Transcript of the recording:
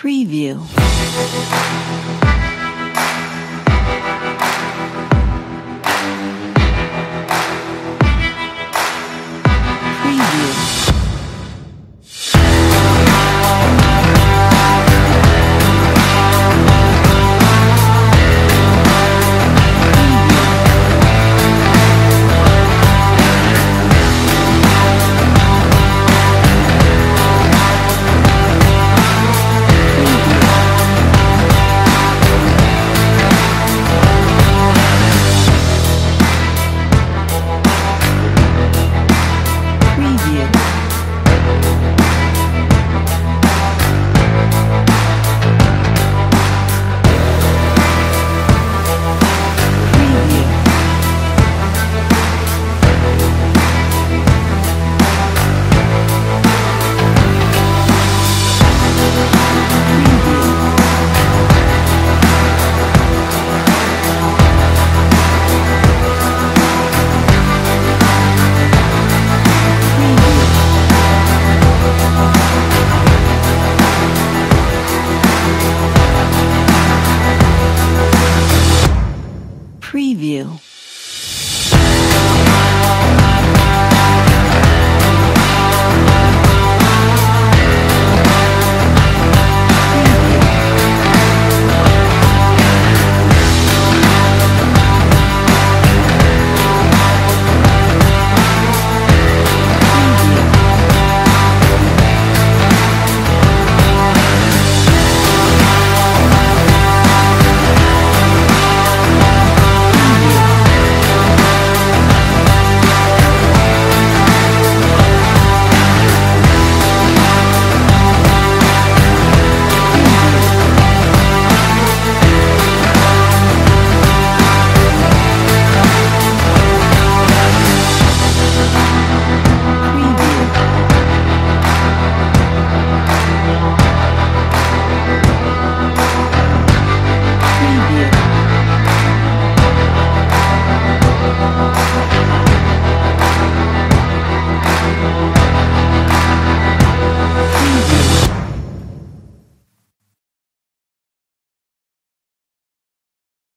preview.